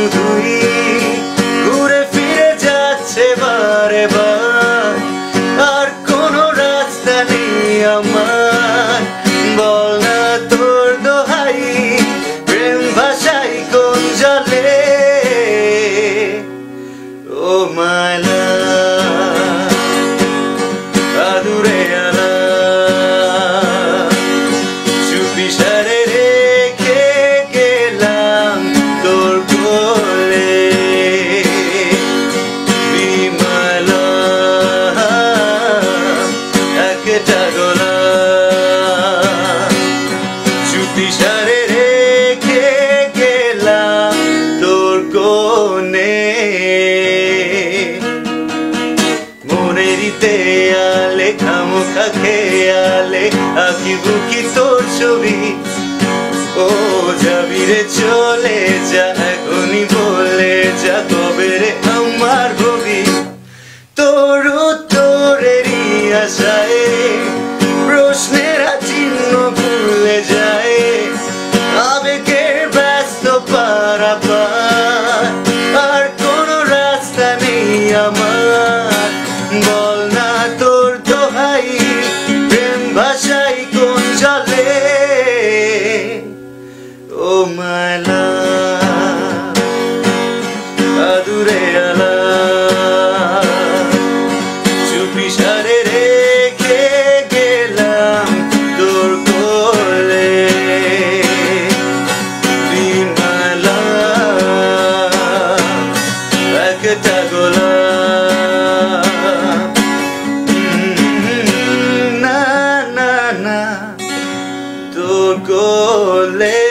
শুধুই ঘুরে ফিরে যাচ্ছে বারে বার আর কোন রাস্তা নেই আমার। বল না তোর দোহাই, প্রেম ভাষাই কোন জলে? ও মালা। যদি সারে রেখে গেলাম তোর কোনে মনের দেয়ালে খামোখা খেয়ালে আঁকি বুকি তোর ছবি। ও যাবি রে, চলে যা, এখনই বলে যা, কবে রে আমার ভবি তোর তোরেরই আশা দূরে আলা। চুপি সারে রেখে গেলাম তোর কোলে বিমালা একটা গোলা না না না তোর কোলে